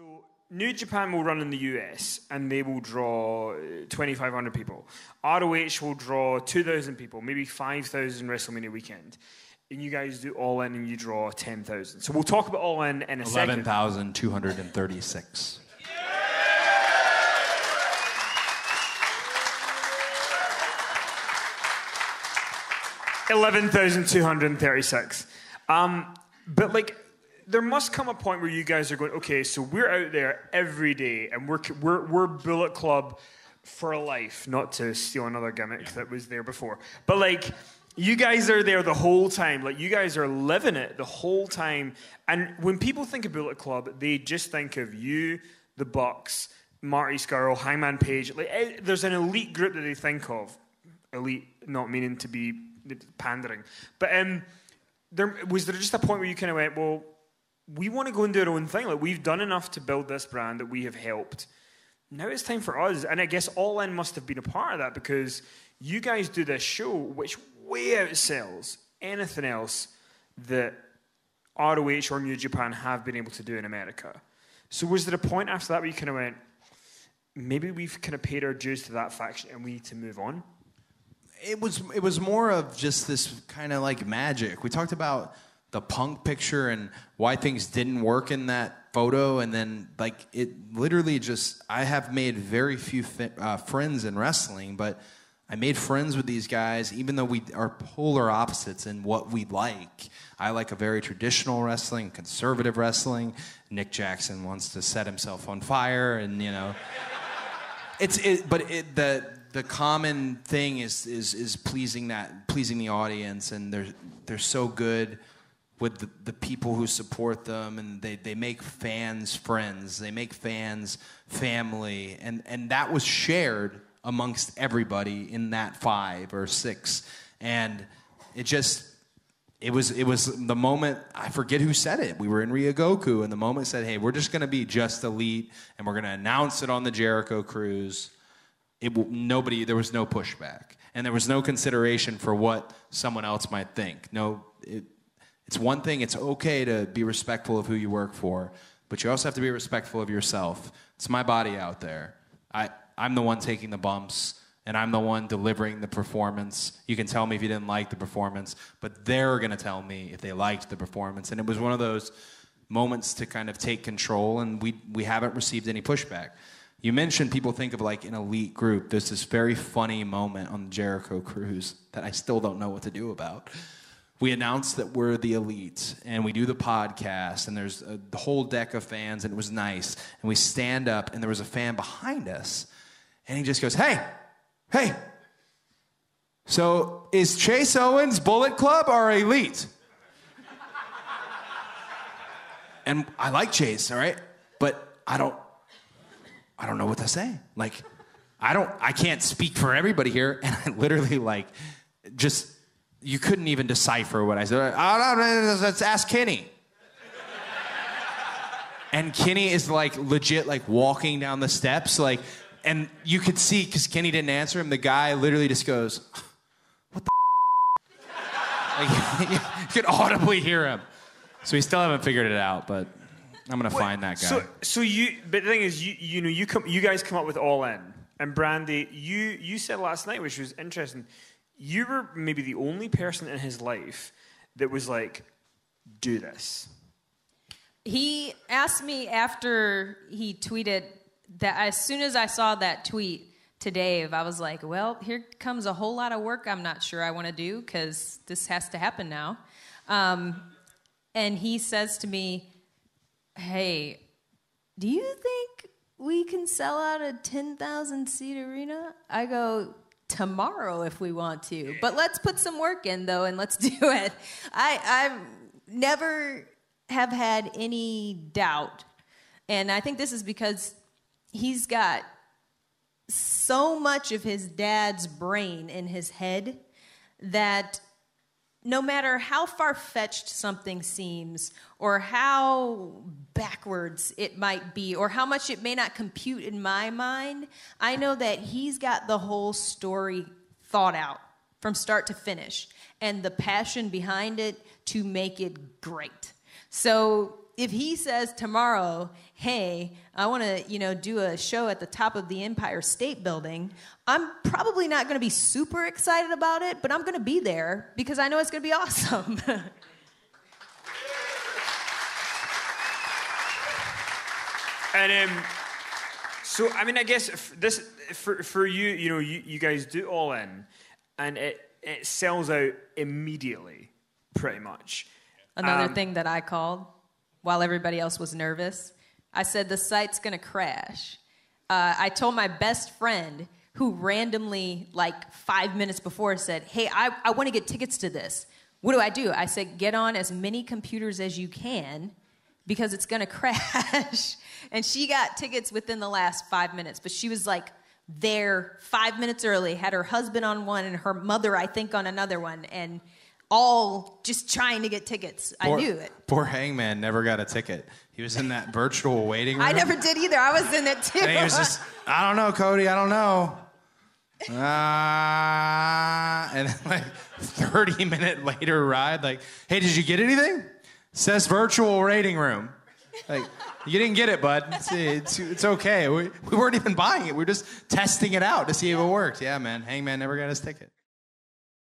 So New Japan will run in the US and they will draw uh, 2,500 people. ROH will draw 2,000 people, maybe 5,000 WrestleMania weekend. And you guys do All In and you draw 10,000. So we'll talk about All In in a second. 11,236. Eleven thousand two hundred thirty-six. Um, but like, there must come a point where you guys are going, okay, so we're out there every day, and we're we're we're Bullet Club for life. Not to steal another gimmick that was there before, but like, you guys are there the whole time. Like, you guys are living it the whole time. And when people think of Bullet Club, they just think of you, the Bucks, Marty Scurll, Hangman Page. Like, eh, there's an elite group that they think of. Elite, not meaning to be pandering. But um, there was there just a point where you kind of went, well, we want to go and do our own thing. Like we've done enough to build this brand that we have helped. Now it's time for us, and I guess All In must have been a part of that because you guys do this show which way outsells anything else that ROH or New Japan have been able to do in America. So was there a point after that where you kind of went, maybe we've kind of paid our dues to that faction and we need to move on? it was it was more of just this kind of like magic. We talked about the punk picture and why things didn't work in that photo, and then like it literally just I have made very few fi- uh, friends in wrestling, but I made friends with these guys, even though we are polar opposites in what we like. I like a very traditional wrestling, conservative wrestling. Nick Jackson wants to set himself on fire, and you know, it's it. But it, the the common thing is is is pleasing that pleasing the audience, and they're they're so good with the, the people who support them, and they they make fans friends, they make fans family, and and that was shared amongst everybody in that five or six, and it just it was it was the moment I forget who said it. We were in Ryogoku, and the moment said, "Hey, we're just going to be just elite, and we're going to announce it on the Jericho Cruise." It nobody there was no pushback, and there was no consideration for what someone else might think. No, it, it's one thing. It's okay to be respectful of who you work for, but you also have to be respectful of yourself. It's my body out there. I I'm the one taking the bumps and I'm the one delivering the performance. You can tell me if you didn't like the performance, but they're going to tell me if they liked the performance. And it was one of those moments to kind of take control, and we, we haven't received any pushback. You mentioned people think of like an elite group. There's this very funny moment on the Jericho cruise that I still don't know what to do about. We announced that we're the elite and we do the podcast, and there's a whole deck of fans, and it was nice. And we stand up, and there was a fan behind us, and he just goes, Hey, Hey, so is Chase Owens Bullet Club or Elite? and I like Chase, all right, but I don't, I don't know what to say. Like, I don't, I can't speak for everybody here, and I literally like, just, you couldn't even decipher what I said. I don't know, let's ask Kenny. and Kenny is like legit, like walking down the steps, like and you could see because Kenny didn't answer him. The guy literally just goes, "What the?" like, you could audibly hear him. So we still haven't figured it out, but I'm gonna find that guy. So, so you, but the thing is, you, you know, you come, you guys come up with All In, and Brandi, you, you said last night, which was interesting. You were maybe the only person in his life that was like, "Do this." He asked me after he tweeted that as soon as I saw that tweet to Dave, I was like, well, here comes a whole lot of work I'm not sure I want to do because this has to happen now. Um, and he says to me, hey, do you think we can sell out a 10,000 seat arena? I go, tomorrow if we want to. But let's put some work in though and let's do it. I I've never have had any doubt. And I think this is because he's got so much of his dad's brain in his head that no matter how far fetched something seems, or how backwards it might be, or how much it may not compute in my mind, I know that he's got the whole story thought out from start to finish and the passion behind it to make it great. So if he says tomorrow, "Hey, I want to, you know, do a show at the top of the Empire State Building," I'm probably not going to be super excited about it, but I'm going to be there because I know it's going to be awesome. And um, so, I mean, I guess f- this for for you, you know, you, you guys do all in, and it it sells out immediately, pretty much. Another Um, thing that I called while everybody else was nervous, I said the site's gonna crash. Uh, I told my best friend who randomly, like five minutes before, said, Hey, I, I wanna get tickets to this. What do I do? I said, Get on as many computers as you can because it's gonna crash. and she got tickets within the last five minutes, but she was like, there five minutes early, had her husband on one and her mother, I think, on another one, and all just trying to get tickets. I knew it. Poor Hangman never got a ticket. He was in that virtual waiting room. I never did either. I was in it too. And he was just, I don't know, Cody, I don't know. Ah, and then like 30 minute later ride, like, hey, did you get anything? Says virtual waiting room. Like, you didn't get it, bud. It's, it's, it's okay. We, we weren't even buying it. We were just testing it out to see if it worked. Yeah, man. Hangman never got his ticket.